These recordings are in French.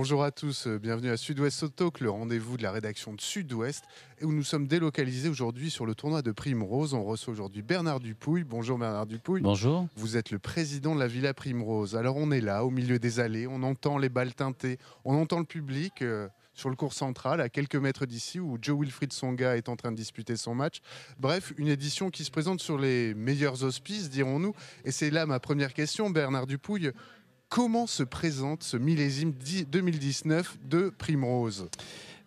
Bonjour à tous, euh, bienvenue à Sud-Ouest Talk, le rendez-vous de la rédaction de Sud-Ouest, et où nous sommes délocalisés aujourd'hui sur le tournoi de Primrose. On reçoit aujourd'hui Bernard Dupouille. Bonjour Bernard Dupouille. Bonjour. Vous êtes le président de la Villa Primrose. Alors on est là, au milieu des allées, on entend les balles teintées, on entend le public. euh, sur le cours central, à quelques mètres d'ici, où Joe Wilfried Songa est en train de disputer son match. Bref, une édition qui se présente sur les meilleurs auspices, dirons-nous. Et c'est là ma première question, Bernard Dupouille. Comment se présente ce millésime 10 2019 de Primrose?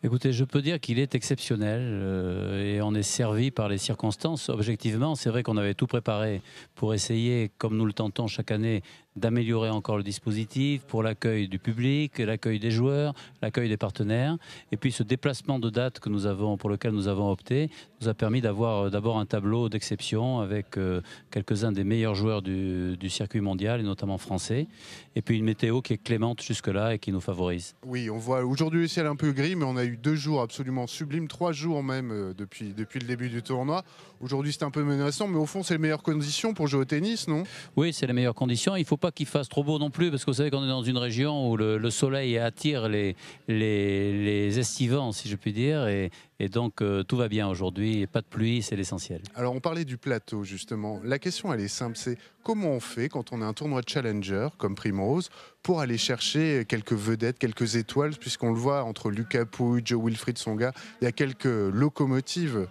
Écoutez, je peux dire qu'il est exceptionnel euh, et on est servi par les circonstances. Objectivement, c'est vrai qu'on avait tout préparé pour essayer, comme nous le tentons chaque année, d'améliorer encore le dispositif pour l'accueil du public, l'accueil des joueurs, l'accueil des partenaires. Et puis ce déplacement de date que nous avons, pour lequel nous avons opté nous a permis d'avoir euh, d'abord un tableau d'exception avec euh, quelques-uns des meilleurs joueurs du, du circuit mondial et notamment français. Et puis une météo qui est clémente jusque-là et qui nous favorise. Oui, on voit aujourd'hui le ciel un peu gris, mais on a eu deux jours absolument sublimes, trois jours même euh, depuis, depuis le début du tournoi. Aujourd'hui, c'est un peu menaçant, mais au fond, c'est les meilleures conditions pour jouer au tennis, non? Oui, c'est les meilleures conditions. Il faut pas qu'il fasse trop beau non plus, parce que vous savez qu'on est dans une région où le, le soleil attire les, les, les, estivants, si je puis dire, et, donc euh, tout va bien aujourd'hui. Pas de pluie, c'est l'essentiel. Alors, on parlait du plateau, justement. La question, elle est simple, c'est comment on fait quand on a un tournoi challenger, comme Primrose, pour aller chercher quelques vedettes, quelques étoiles, puisqu'on le voit entre Lucas Pouille, Joe Wilfried Songa, il y a quelques locomotives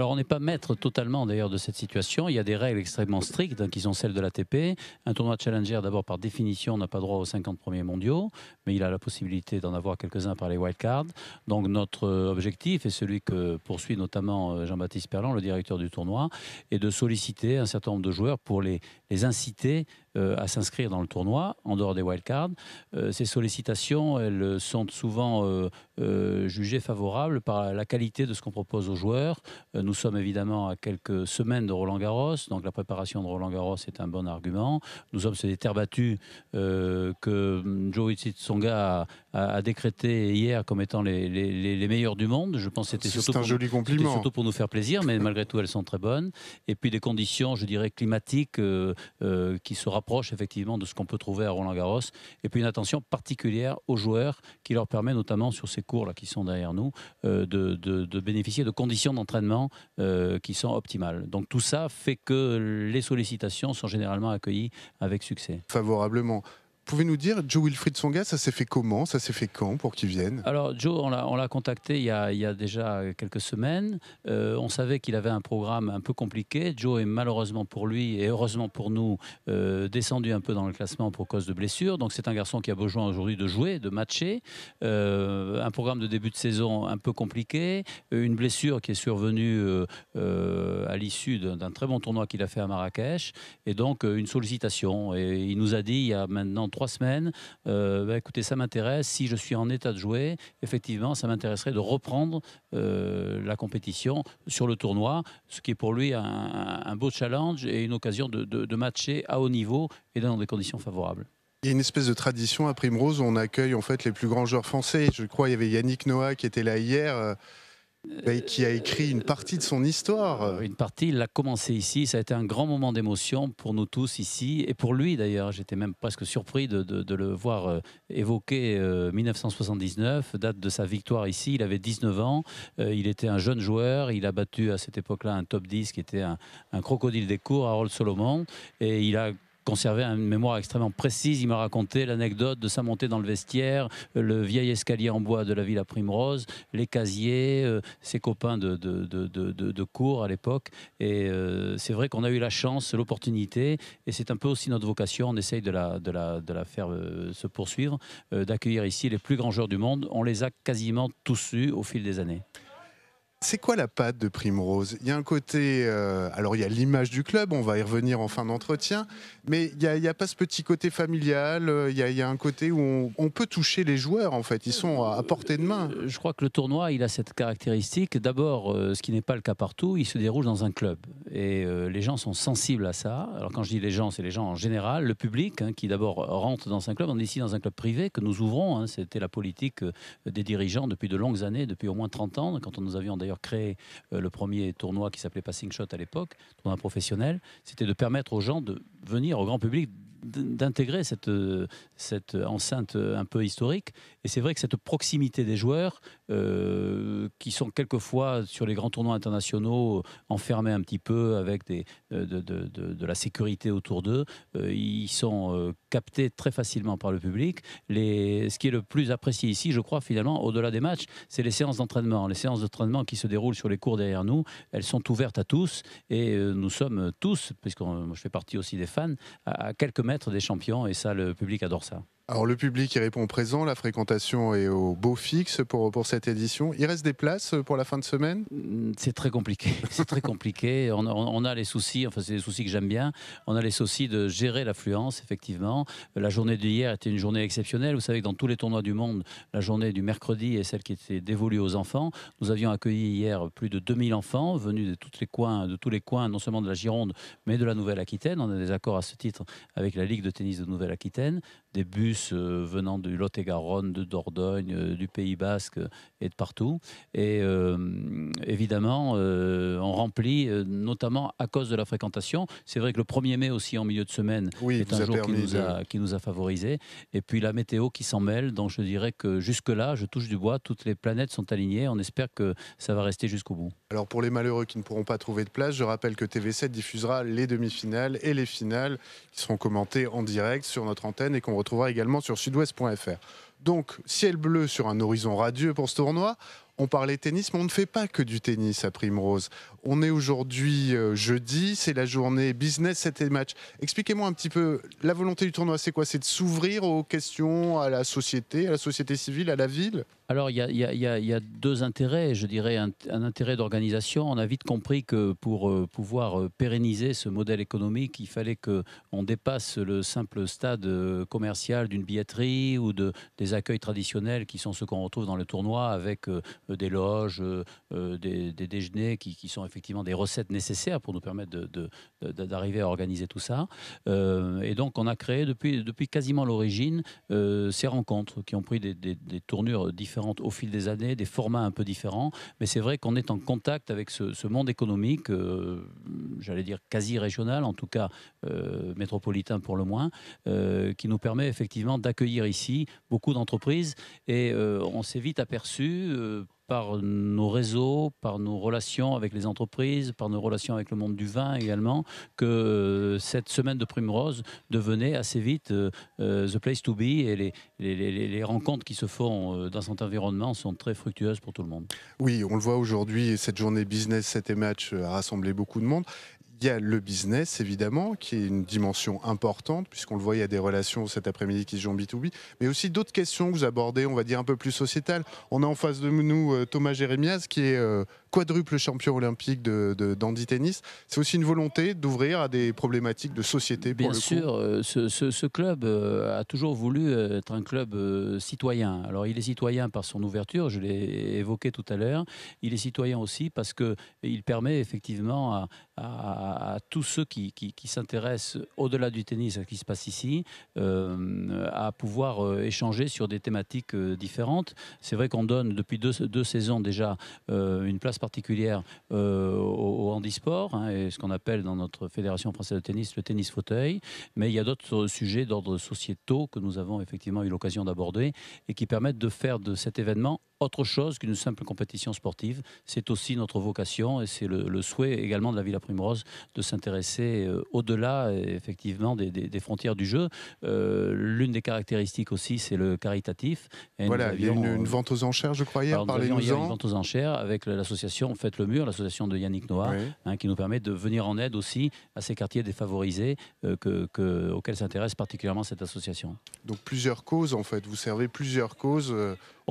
alors on n'est pas maître totalement d'ailleurs de cette situation. Il y a des règles extrêmement strictes hein, qui sont celles de l'ATP. Un tournoi de challenger, d'abord par définition, n'a pas droit aux 50 premiers mondiaux, mais il a la possibilité d'en avoir quelques-uns par les wildcards. Donc notre objectif, et celui que poursuit notamment Jean-Baptiste Perlan, le directeur du tournoi, est de solliciter un certain nombre de joueurs pour les, inciter euh, à s'inscrire dans le tournoi, en dehors des wildcards. Euh, ces sollicitations, elles sont souvent euh, euh, jugées favorables par la qualité de ce qu'on propose aux joueurs. Euh, nous sommes évidemment à quelques semaines de Roland Garros, donc la préparation de Roland Garros est un bon argument. Nous sommes sur des terres battues euh, que Joe Tsonga a, a, a, décrété hier comme étant les, les, les meilleures du monde. Je pense que c'était surtout, un joli compliment. surtout pour nous faire plaisir, mais malgré tout, elles sont très bonnes. Et puis des conditions, je dirais, climatiques qui se rapprochent effectivement de ce qu'on peut trouver à Roland Garros. Et puis une attention particulière aux joueurs qui leur permet notamment sur ces cours là qui sont derrière nous euh, de, de, de, bénéficier de conditions d'entraînement euh, qui sont optimales. Donc tout ça fait que les sollicitations sont généralement accueillies avec succès. Favorablement. Pouvez nous dire, Joe Wilfried Songa, ça s'est fait comment Ça s'est fait quand pour qu'il vienne? Alors, Joe, on l'a contacté il y, a, déjà quelques semaines. Euh, on savait qu'il avait un programme un peu compliqué. Joe est malheureusement pour lui et heureusement pour nous euh, descendu un peu dans le classement pour cause de blessures. Donc, c'est un garçon qui a besoin aujourd'hui de jouer, de matcher. Euh, un programme de début de saison un peu compliqué. Une blessure qui est survenue à l'issue d'un très bon tournoi qu'il a fait à Marrakech. Et donc, une sollicitation. Et il nous a dit il y a maintenant trois semaines, euh, bah, écoutez, ça m'intéresse. Si je suis en état de jouer, effectivement, ça m'intéresserait de reprendre euh, la compétition sur le tournoi, ce qui est pour lui un, beau challenge et une occasion de, matcher à haut niveau et dans des conditions favorables. Il y a une espèce de tradition à Primrose où on accueille en fait les plus grands joueurs français. Je crois qu'il y avait Yannick Noah qui était là hier. Euh qui a écrit une partie de son histoire. Une partie, il a commencé ici. Ça a été un grand moment d'émotion pour nous tous ici et pour lui d'ailleurs. J'étais même presque surpris de, le voir euh, évoquer euh, 1979, date de sa victoire ici. Il avait 19 ans. Euh, il était un jeune joueur. Il a battu à cette époque-là un top 10 qui était un, un crocodile des cours, Harold Solomon. Et il a conservé une mémoire extrêmement précise. Il m'a raconté l'anecdote de sa montée dans le vestiaire, le vieil escalier en bois de la Villa Primrose, les casiers, euh, ses copains de, de, de, de cours à l'époque. Et euh, c'est vrai qu'on a eu la chance, l'opportunité, et c'est un peu aussi notre vocation, on essaye de la, de la, de la faire euh, se poursuivre, d'accueillir ici les plus grands joueurs du monde. On les a quasiment tous eus au fil des années. C'est quoi la patte de Primrose? Il y a un côté, euh, alors il y a l'image du club, on va y revenir en fin d'entretien, mais il n'y a, a, pas ce petit côté familial, il y a, il y a un côté où on, on, peut toucher les joueurs en fait, ils sont à, portée de main. Je crois que le tournoi, il a cette caractéristique, d'abord, euh, ce qui n'est pas le cas partout, il se déroule dans un club, et euh, les gens sont sensibles à ça. Alors quand je dis les gens, c'est les gens en général, le public, hein, qui d'abord rentre dans un club, on est ici dans un club privé que nous ouvrons, hein, c'était la politique euh, des dirigeants depuis de longues années, depuis au moins 30 ans, quand nous avions d'ailleurs créé euh, le premier tournoi qui s'appelait Passing Shot à l'époque, tournoi professionnel, c'était de permettre aux gens de venir au grand public d'intégrer cette, cette enceinte un peu historique. Et c'est vrai que cette proximité des joueurs, euh, qui sont quelquefois sur les grands tournois internationaux enfermés un petit peu avec des, de, de, de, la sécurité autour d'eux, euh, ils sont euh, captés très facilement par le public. Les, ce qui est le plus apprécié ici, je crois, finalement, au-delà des matchs, c'est les séances d'entraînement. Les séances d'entraînement qui se déroulent sur les cours derrière nous, elles sont ouvertes à tous et nous sommes tous, puisque je fais partie aussi des fans, à quelques mètres des champions et ça, le public adore ça. Alors le public y répond présent, la fréquentation est au beau fixe pour, pour cette édition. Il reste des places pour la fin de semaine? Mm, C'est très compliqué. C'est très compliqué. On, a les soucis, enfin c'est des soucis que j'aime bien, on a les soucis de gérer l'affluence, effectivement. La journée d'hier était une journée exceptionnelle. Vous savez que dans tous les tournois du monde, la journée du mercredi est celle qui était dévolue aux enfants. Nous avions accueilli hier plus de 2000 enfants venus de, tous les coins, de tous les coins, non seulement de la Gironde, mais de la Nouvelle-Aquitaine. On a des accords à ce titre avec la Ligue de tennis de Nouvelle-Aquitaine. Des bus euh, venant du Lot-et-Garonne, de Dordogne, euh, du Pays Basque et de partout. Et euh, évidemment, on remplit, notamment à cause de la fréquentation. C'est vrai que le 1er mai aussi, en milieu de semaine, est un jour qui nous, a, qui nous a favorisé. Et puis la météo qui s'en mêle. Donc je dirais que jusque-là, je touche du bois, toutes les planètes sont alignées. On espère que ça va rester jusqu'au bout. Alors pour les malheureux qui ne pourront pas trouver de place, je rappelle que TV7 diffusera les demi-finales et les finales qui seront commentées en direct sur notre antenne et qu'on retrouvera également sur sudouest.fr. Donc, ciel bleu sur un horizon radieux pour ce tournoi. On parlait tennis, mais on ne fait pas que du tennis à Primrose. On est aujourd'hui euh, jeudi, c'est la journée business, c'était match. Expliquez-moi un petit peu, la volonté du tournoi, c'est quoi? C'est de s'ouvrir aux questions à la société, à la société civile, à la ville? Alors, il y, a, deux intérêts, je dirais, un, intérêt d'organisation. On a vite compris que pour euh, pouvoir euh, pérenniser ce modèle économique, il fallait qu'on dépasse le simple stade commercial d'une billetterie ou de, des accueils traditionnels qui sont ceux qu'on retrouve dans le tournoi avec des loges, des, déjeuners qui, sont effectivement des recettes nécessaires pour nous permettre d'arriver à organiser tout ça. et donc, on a créé depuis, quasiment l'origine ces rencontres qui ont pris des, tournures différentes au fil des années, des formats un peu différents. Mais c'est vrai qu'on est en contact avec ce, monde économique, euh, j'allais dire quasi régional, en tout cas euh, métropolitain pour le moins, euh, qui nous permet effectivement d'accueillir ici beaucoup d'entreprises. Et on s'est vite aperçu par nos réseaux, par nos relations avec les entreprises, par nos relations avec le monde du vin également, que euh, cette semaine de Primrose devenait assez vite euh, euh, the place to be et les, les, rencontres qui se font dans cet environnement sont très fructueuses pour tout le monde. Oui, on le voit aujourd'hui, cette journée business, cet match a rassemblé beaucoup de monde. Il y a le business, évidemment, qui est une dimension importante, puisqu'on le voit, il y a des relations cet après-midi qui se jouent en B2B, mais aussi d'autres questions que vous abordez, on va dire un peu plus sociétales. On a en face de nous euh, Thomas Jérémias, qui est euh, quadruple champion olympique de, d'Andy Tennis. C'est aussi une volonté d'ouvrir à des problématiques de société pour Bien sûr, euh, ce, ce, club a toujours voulu être un club citoyen. Alors il est citoyen par son ouverture, je l'ai évoqué tout à l'heure. Il est citoyen aussi parce qu'il permet effectivement à, à, tous ceux qui, s'intéressent au-delà du tennis à ce qui se passe ici, euh, à pouvoir euh, échanger sur des thématiques euh, différentes. C'est vrai qu'on donne depuis deux, saisons déjà une place particulière au, handisport, hein, et ce qu'on appelle dans notre fédération française de tennis le tennis fauteuil, mais il y a d'autres sujets d'ordre sociétaux que nous avons effectivement eu l'occasion d'aborder et qui permettent de faire de cet événement autre chose qu'une simple compétition sportive. C'est aussi notre vocation et c'est le, souhait également de la Villa Primrose de s'intéresser euh, au-delà effectivement des, frontières du jeu. Euh, l'une des caractéristiques aussi, c'est le caritatif. voilà, il y a une, vente aux enchères, je crois, hier, par les une vente aux enchères avec l'association Faites le Mur, l'association de Yannick Noah, hein, qui nous permet de venir en aide aussi à ces quartiers défavorisés euh, que, auxquels s'intéresse particulièrement cette association. Donc plusieurs causes, en fait, vous servez plusieurs causes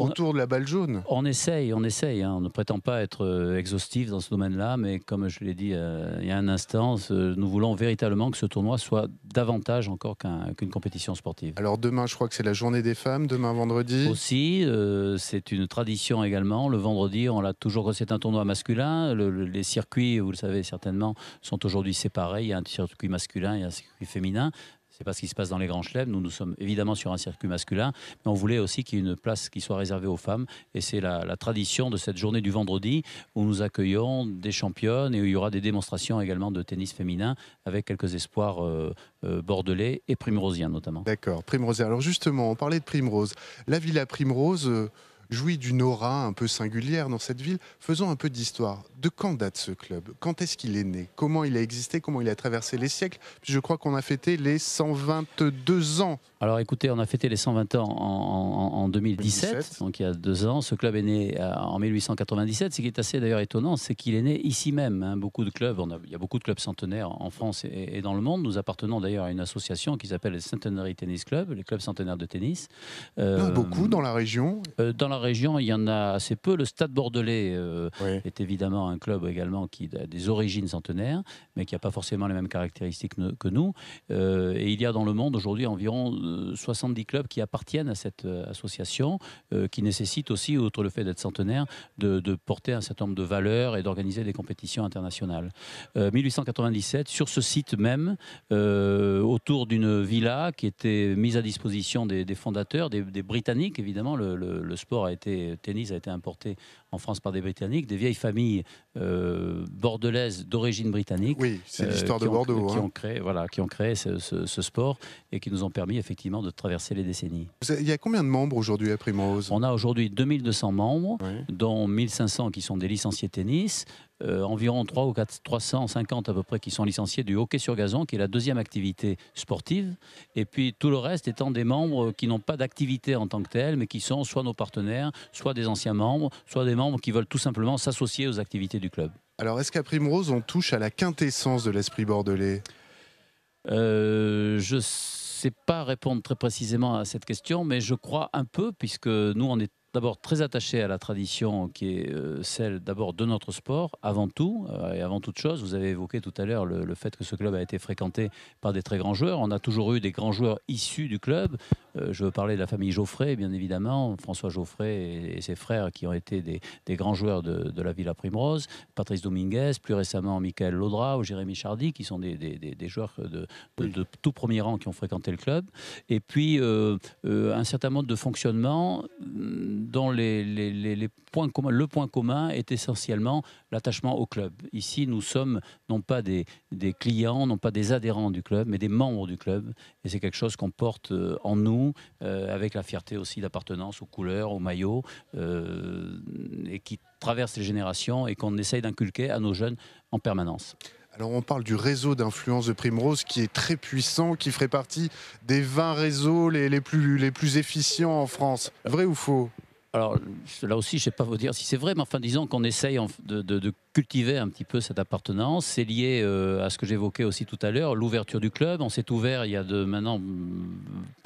autour de la balle jaune. On essaye, on essaye. Hein. On ne prétend pas être euh, exhaustif dans ce domaine-là, mais comme je l'ai dit euh, il y a un instant, nous voulons véritablement que ce tournoi soit davantage encore qu'une compétition sportive. Alors demain, je crois que c'est la journée des femmes, demain vendredi. Aussi, euh, c'est une tradition également. Le vendredi, on l'a toujours, c'est un tournoi masculin. les circuits, vous le savez certainement, sont aujourd'hui séparés. Il y a un circuit masculin et un circuit féminin c'est pas ce qui se passe dans les grands chelems. Nous, nous sommes évidemment sur un circuit masculin, mais on voulait aussi qu'il y ait une place qui soit réservée aux femmes. Et c'est la, tradition de cette journée du vendredi où nous accueillons des championnes et où il y aura des démonstrations également de tennis féminin avec quelques espoirs euh, euh, bordelais et primrosiens notamment. D'accord, primrosien. Alors justement, on parlait de Primrose. La Villa Primrose. Euh, jouit d'une aura un peu singulière dans cette ville. Faisons un peu d'histoire. De quand date ce club? Quand est-ce qu'il est né? Comment il a existé? Comment il a traversé les siècles? Je crois qu'on a fêté les 122 ans. Alors écoutez, on a fêté les 120 ans en, 2017, donc il y a deux ans. Ce club est né euh, en 1897. Ce qui est assez d'ailleurs étonnant, c'est qu'il est né ici même. Hein. Beaucoup de clubs, il y a beaucoup de clubs centenaires en France et, dans le monde. Nous appartenons d'ailleurs à une association qui s'appelle le Centenary Tennis Club, les clubs centenaires de tennis. Euh, beaucoup dans la région euh, Dans la région, il y en a assez peu. Le Stade Bordelais euh, est évidemment un club également qui a des origines centenaires, mais qui n'a pas forcément les mêmes caractéristiques que nous. Euh, et il y a dans le monde aujourd'hui environ 70 euh, clubs qui appartiennent à cette association, qui nécessite aussi, outre le fait d'être centenaire, de, porter un certain nombre de valeurs et d'organiser des compétitions internationales. 1897, sur ce site même, autour d'une villa qui était mise à disposition des, fondateurs, des, Britanniques, évidemment, le, le sport a été, tennis a été importé en France par des Britanniques, des vieilles familles euh, bordelaises d'origine britannique. Oui, c'est euh, l'histoire de Bordeaux. Qui, hein. ont créé, voilà, qui ont créé ce, sport et qui nous ont permis effectivement de traverser les décennies. Il y a combien de membres aujourd'hui à Primrose? On a aujourd'hui 2200 membres, dont 1500 qui sont des licenciés tennis, euh, environ 3 ou 4, 350 à peu près qui sont licenciés du hockey sur gazon, qui est la deuxième activité sportive, et puis tout le reste étant des membres qui n'ont pas d'activité en tant que telle, mais qui sont soit nos partenaires, soit des anciens membres, soit des membres qui veulent tout simplement s'associer aux activités du club. Alors est-ce qu'à Primrose, on touche à la quintessence de l'esprit bordelais? Euh, Je ne sais pas répondre très précisément à cette question, mais je crois un peu, puisque nous, on est d'abord très attaché à la tradition qui est euh, celle d'abord de notre sport, avant tout, euh, et avant toute chose. Vous avez évoqué tout à l'heure le, fait que ce club a été fréquenté par des très grands joueurs. On a toujours eu des grands joueurs issus du club. Euh, je veux parler de la famille Geoffrey, bien évidemment, François Geoffrey et, ses frères qui ont été des, grands joueurs de, la Villa Primrose, Patrice Dominguez, plus récemment Michael Laudra ou Jérémy Chardy, qui sont des, joueurs de, tout premier rang qui ont fréquenté le club. Et puis, un certain mode de fonctionnement dont les, points communs, le point commun est essentiellement l'attachement au club. Ici, nous sommes non pas des, clients, non pas des adhérents du club, mais des membres du club. Et c'est quelque chose qu'on porte euh, en nous, euh, avec la fierté aussi d'appartenance aux couleurs, aux maillots, euh, et qui traverse les générations et qu'on essaye d'inculquer à nos jeunes en permanence. Alors on parle du réseau d'influence de Primrose qui est très puissant, qui ferait partie des 20 réseaux les, plus, les plus efficients en France. Vrai ou faux? Alors là aussi, je ne sais pas vous dire si c'est vrai, mais enfin disons qu'on essaye de, de, cultiver un petit peu cette appartenance. C'est lié euh, à ce que j'évoquais aussi tout à l'heure, l'ouverture du club. On s'est ouvert il y a de maintenant mm,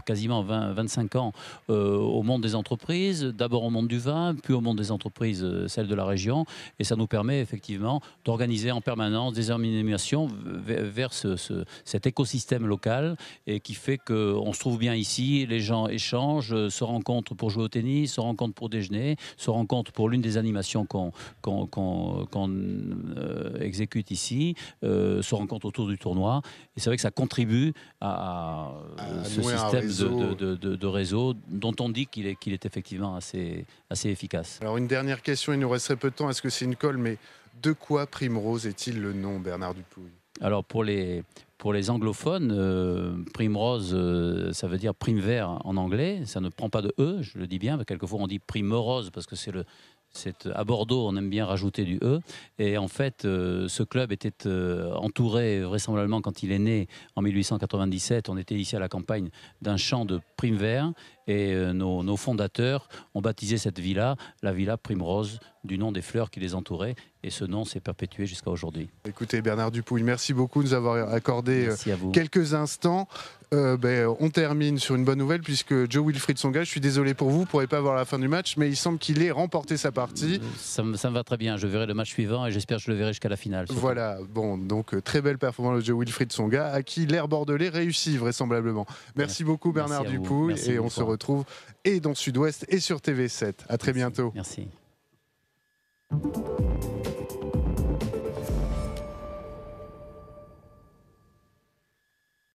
quasiment 20, 25 ans euh, au monde des entreprises, d'abord au monde du vin, puis au monde des entreprises, euh, celles de la région. Et ça nous permet effectivement d'organiser en permanence des animations vers ce, cet écosystème local et qui fait qu'on se trouve bien ici, les gens échangent, se rencontrent pour jouer au tennis, se rencontrent pour déjeuner, se rencontrent pour l'une des animations qu'on euh, exécute ici, euh, se rencontrent autour du tournoi. Et c'est vrai que ça contribue à, ce système de, réseau dont on dit qu'il est, qu'il est effectivement assez, assez efficace. Alors une dernière question, il nous resterait peu de temps, est-ce que c'est une colle? Mais de quoi Primrose est-il le nom, Bernard Dupouille? Alors pour les, pour les anglophones, euh, Primrose, ça veut dire prime vert en anglais. Ça ne prend pas de E, je le dis bien. Quelquefois on dit primrose parce que c'est le, à Bordeaux, on aime bien rajouter du E. Et en fait, euh, ce club était euh, entouré, vraisemblablement, quand il est né en 1897, on était ici à la campagne, d'un champ de primes vert. Et euh, nos, fondateurs ont baptisé cette villa la villa Primrose, du nom des fleurs qui les entouraient. Et ce nom s'est perpétué jusqu'à aujourd'hui. Écoutez, Bernard Dupouille, merci beaucoup de nous avoir accordé quelques instants. Euh, ben, on termine sur une bonne nouvelle puisque Joe Wilfried Songa, je suis désolé pour vous, vous ne pourrez pas voir la fin du match, mais il semble qu'il ait remporté sa partie. Ça, me, va très bien, je verrai le match suivant et j'espère que je le verrai jusqu'à la finale. Voilà, bon, donc euh, très belle performance de Joe Wilfried Songa, à qui l'air bordelais réussit vraisemblablement. Merci, beaucoup Bernard Dupouille et on se retrouve et dans Sud-Ouest et sur TV7. À très bientôt. Merci.